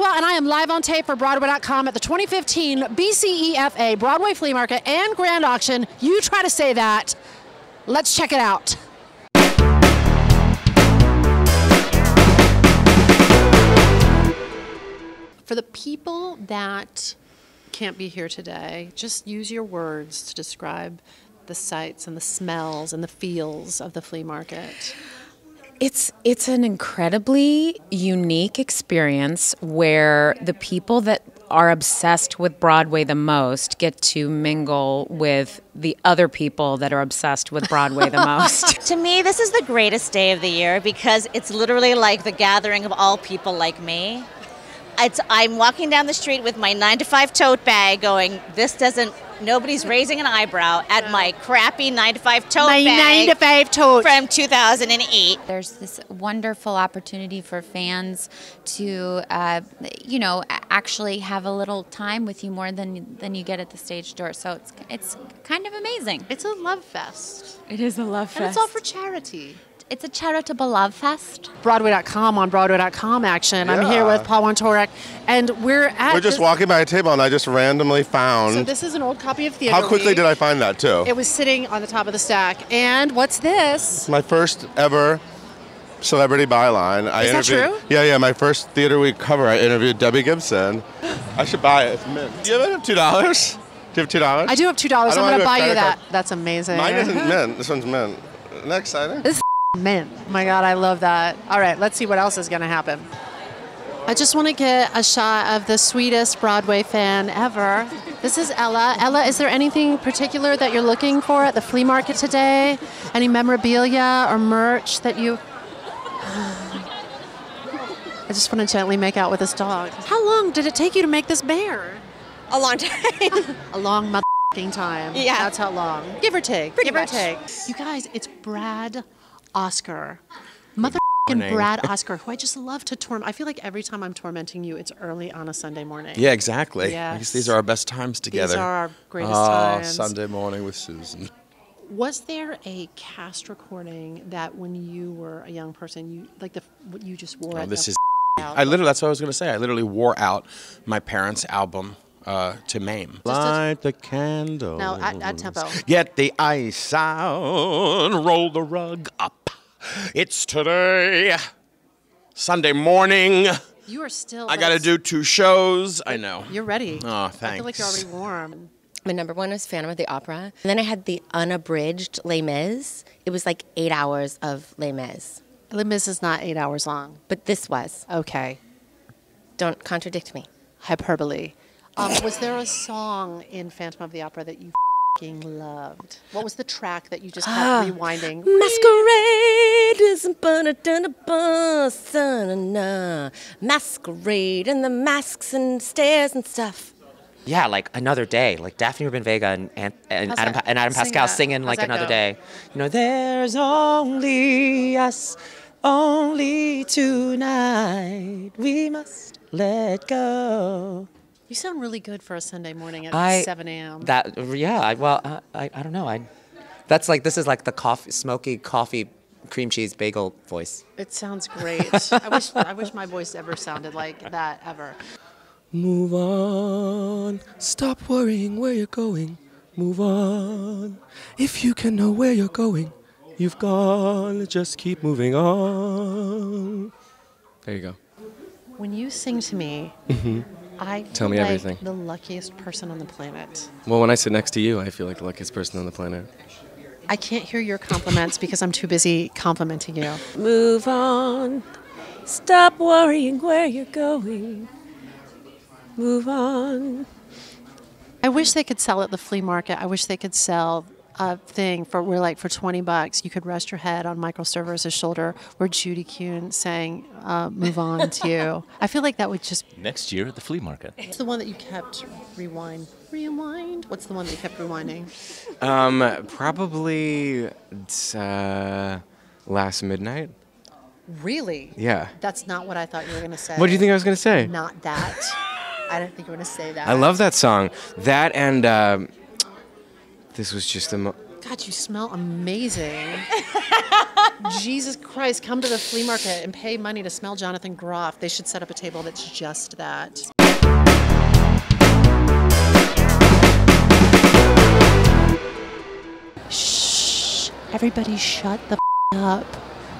I am live on tape for Broadway.com at the 2015 BCEFA Broadway Flea Market and Grand Auction. You try to say that. Let's check it out. For the people that can't be here today, just use your words to describe the sights and the smells and the feels of the flea market. It's it's an incredibly unique experience where the people that are obsessed with Broadway the most get to mingle with the other people that are obsessed with Broadway the most. to me, this is the greatest day of the year because it's literally like the gathering of all people like me. It's, I'm walking down the street with my nine to five tote bag going, this doesn't nobody's raising an eyebrow at my crappy nine to five tote My bag nine to five tote. from 2008. There's this wonderful opportunity for fans to, uh, you know, actually have a little time with you more than than you get at the stage door. So it's it's kind of amazing. It's a love fest. it is a love fest. And it's all for charity. It's a charitable love fest. Broadway.com on Broadway.com action. I'm here with Paul Wontorek, and we're at. We're just this- walking by a table and I just randomly found. So this is an old copy of Theater How quickly Week. did I find that too? It was sitting on the top of the stack. And what's this? my first ever celebrity byline. I Is that interviewed, true? Yeah, yeah. My first theater week cover. I interviewed Debbie Gibson. I should buy it. It's mint. Do you have two dollars? Do you have two dollars? I do have two dollars. I I'm going to have buy you that. card. That's amazing. Mine isn't mint. This one's mint. Isn't that exciting? This mint. Oh my God, I love that. All right, let's see what else is going to happen. I just want to get a shot of the sweetest Broadway fan ever. This is Ella. Ella, is there anything particular that you're looking for at the flea market today? Any memorabilia or merch that you. I just want to gently make out with this dog. How long did it take you to make this bear? A long time. A long motherfucking time. Yeah. That's how long. Give or take. Pretty Give much. or take. You guys, it's Brad Oscar. Motherfucking Brad Oscar, who I just love to torment. I feel like every time I'm tormenting you, it's early on a Sunday morning. Yeah, exactly. I guess these are our best times together. These are our greatest oh, times. Sunday morning with Susan. Was there a cast recording that when you were a young person, you like the what you just wore? Oh, this is. out? I literally. That's what I was going to say. I literally wore out my parents' album uh, to Mame. Light the candle. Now, at- at tempo. Get the ice out. Roll the rug up. It's today, Sunday morning. You are still. I got to do two shows. I know. You're ready. Oh, I feel like you're already warm. My number one was Phantom of the Opera. And then I had the unabridged Les Mis. It was like eight hours of Les Mis. Les Mis is not eight hours long. But this was. Okay. Don't contradict me. hyperbole. Um, was there a song in Phantom of the Opera that you fing loved? What was the track that you just kept Ah. rewinding? Masquerade. Masquerade and the masks and stairs and stuff. Yeah, like another day, like Daphne Rubin Vega and, and, and Adam. Pa- and Adam Sing Pascal that. singing How's like another go? day. You know, there's only us, only tonight. We must let go. You sound really good for a Sunday morning at I 7 a.m. That yeah, I, well, uh, I I don't know. I that's like this is like the coffee, smoky coffee, cream cheese bagel voice. it sounds great. I wish I wish my voice ever sounded like that ever. Move on. Stop worrying where you're going. Move on. If you can know where you're going, you've gone. Just keep moving on. There you go. When you sing to me, mm-hmm. I feel Tell me like everything. the luckiest person on the planet. Well, when I sit next to you, I feel like the luckiest person on the planet. I can't hear your compliments because I'm too busy complimenting you. Move on. Stop worrying where you're going. Move on. I wish they could sell at the flea market. I wish they could sell a thing for we're like for 20 bucks you could rest your head on Michael Cerveris' shoulder where Judy Kuhn sang uh, "Move On" to you. I feel like that would just. Next year at the flea market. It's the one that you kept rewind? Rewind. What's the one that you kept rewinding? Um, probably it's, uh, last midnight. Really? Yeah. That's not what I thought you were gonna say. What do you think I was gonna say? Not that. I didn't think you were gonna say that. I love that song. That and um, this was just a. Mo- God, you smell amazing. Jesus Christ, come to the flea market and pay money to smell Jonathan Groff. They should set up a table that's just that. Shh. Everybody shut the f- up.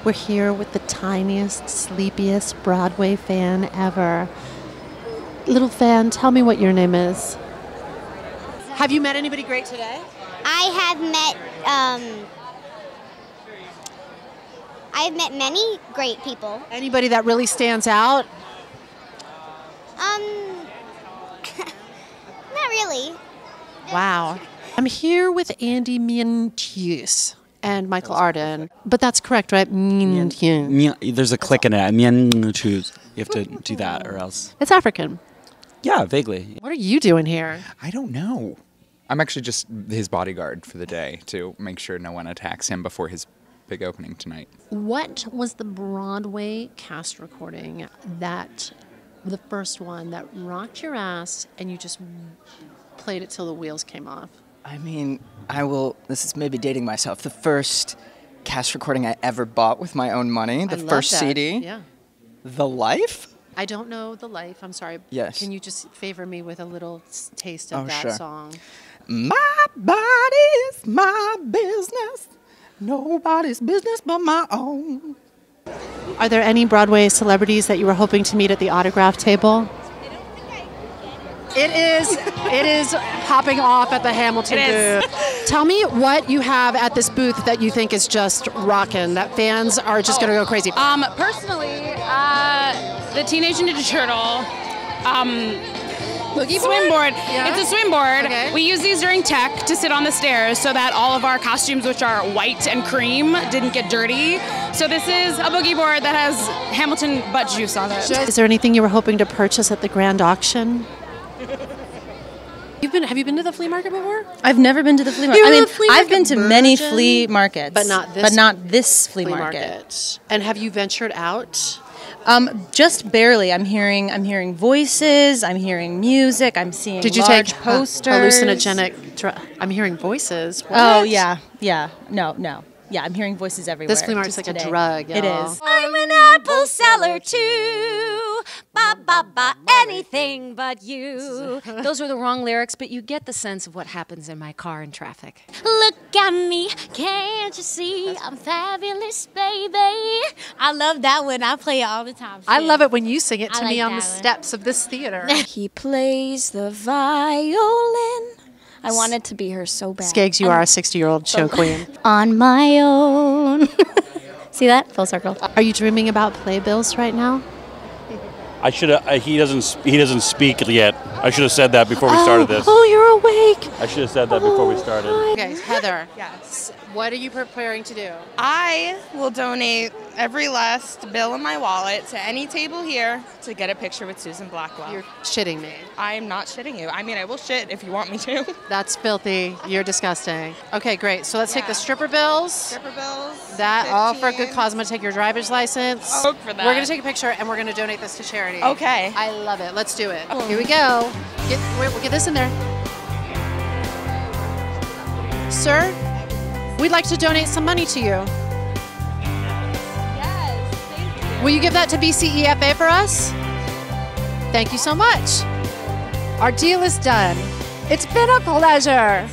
We're here with the tiniest, sleepiest Broadway fan ever. Little fan, tell me what your name is. Have you met anybody great today? I have met um, I've met many great people. Anybody that really stands out? Um, not really. Wow. I'm here with Andy Mientus and Michael Arden. But that's correct, right? Mientius. There's a click in it. Mien choose. You have to do that or else. It's African. Yeah, vaguely. What are you doing here? I don't know. I'm actually just his bodyguard for the day to make sure no one attacks him before his big opening tonight. What was the Broadway cast recording that, the first one that rocked your ass and you just played it till the wheels came off? I mean, I will. This is maybe dating myself. The first cast recording I ever bought with my own money, the I love first that. CD, Yeah. The Life. I don't know the life. I'm sorry. Yes. Can you just favor me with a little taste of Oh, that sure. song? My body's my business. Nobody's business but my own. Are there any Broadway celebrities that you were hoping to meet at the autograph table? It is. It is popping off at the Hamilton It is. booth. Tell me what you have at this booth that you think is just rocking. That fans are just going to go crazy. Um, personally, uh, the Teenage Ninja Turtle. Um, Boogie swim board? board. Yeah. It's a swim board. Okay. We use these during tech to sit on the stairs so that all of our costumes, which are white and cream, didn't get dirty. So this is a boogie board that has Hamilton butt juice on it. Is there anything you were hoping to purchase at the grand auction? You've been. Have you been to the flea market before? I've never been to the flea You market. I were mean, a flea I've been market to many flea markets, but not this But not this flea, flea market. market. And have you ventured out? Um, just barely. I'm hearing. I'm hearing voices. I'm hearing music. I'm seeing. Did you large take posters? hallucinogenic? Dr- I'm hearing voices. Oh yeah, yeah. No, no. Yeah, I'm hearing voices everywhere. This flea market's like a drug, It is. I'm an apple seller too. Ba ba ba, anything but you. Those were the wrong lyrics, but you get the sense of what happens in my car in traffic. Look at me, can't you see? I'm fabulous, baby. I love that one. I play it all the time. I love it when you sing it I to me on the one. steps of this theater. He plays the violin. I wanted to be her so bad. Skeggs, you are a 60 year old show oh. queen. On my own. See that? Full circle. Are you dreaming about playbills right now? I should have. Uh, he doesn't. He doesn't speak yet. I should have said that before we started this. Oh, oh you're awake. I should have said that before we oh, started. Okay, Heather. yes. What are you preparing to do? I will donate every last bill in my wallet to any table here to get a picture with Susan Blackwell. You're shitting me. I'm not shitting you. I mean, I will shit if you want me to. That's filthy. You're disgusting. Okay, great. So let's take the stripper bills. Stripper bills. That all for a good cause. I'm gonna take your driver's license. Oh, for that. We're gonna take a picture and we're gonna donate this to charity. Okay. I love it. Let's do it. Oh. Here we go. Get, wait, we'll get this in there. Sir, we'd like to donate some money to you. Will you give that to BCEFA for us? Thank you so much. Our deal is done. It's been a pleasure.